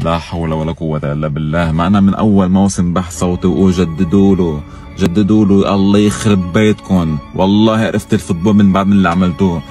لا حول ولا قوة إلا بالله. ما أنا من أول موسم بحث صوتي وأقول جددوا له جددوا له الله يخرب بيتكم. والله عرفت الفوتبول من بعد من اللي عملتوه.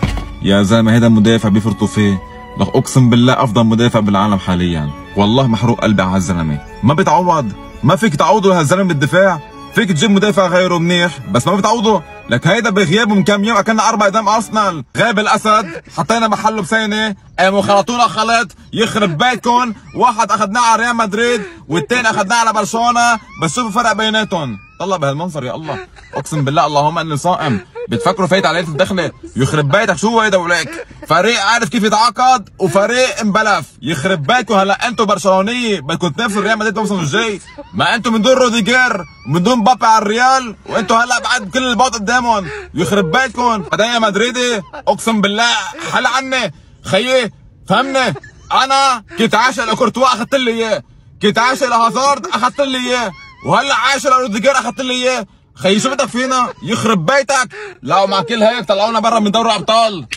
يا زلمة هيدا مدافع بيفرطوا فيه. لك أقسم بالله أفضل مدافع بالعالم حاليا. والله محروق قلبي على هالزلمة ما بتعوض. ما فيك تعوضه لهالزلمة بالدفاع. فيك تجيب مدافع غيره منيح بس ما بتعوضه. لك هيدا بغيابه من كم يوم أكلنا أربع أيام أرسنال. غاب الأسد حطينا محله بسينه قاموا خلطونا خلط. يخرب بيتكم. واحد أخذناه على ريال مدريد والثاني أخذناه على برشلونة. بس شوفوا الفرق بيناتهم. طلع بهالمنظر يا الله. أقسم بالله اللهم إني صائم. بتفكروا فايت على الدخله يخرب بيتك. شو هيدا ولك فريق عارف كيف يتعاقد وفريق انبلف. يخرب بيتكم. هلا أنتم برشلونية. بدكم تنافسوا ريال مدريد الموسم الجاي. ما أنتم من دون روديجر ومن دون مبابي على الريال. وأنتم هلا بعد كل الباط قدامهم. يخرب بيتكم. بعدين مدريدي أقسم بالله حل عني. خيي فهمني. أنا كنت عاشق لكورتوا أخذت لي إياه. كنت عاشق لهازارد أخذت لي إياه. وهلا عاشق لروديجر أخذت لي إياه. خيي شو بدك فينا يخرب بيتك. لو كل هيك طلعونا برا من دوري أبطال.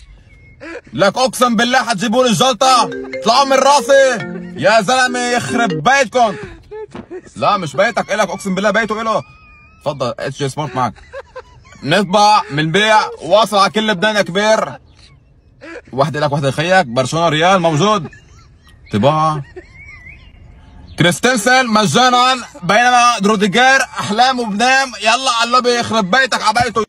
لك أقسم بالله حتجيبوا لي الجلطة. اطلعوا من راسي. يا زلمة يخرب بيتكم. لا مش بيتك إلك أقسم بالله بيته إله. تفضل HG Sport معك؟ نطبع من بيع واصل على كل لبنان يا كبير. واحدة لك واحدة لخيك. برشلونة ريال موجود. طباعة. كريستنسن مجانا بينما روديجير احلامه بنام يلا على اللوبي يخرب بيتك على بيته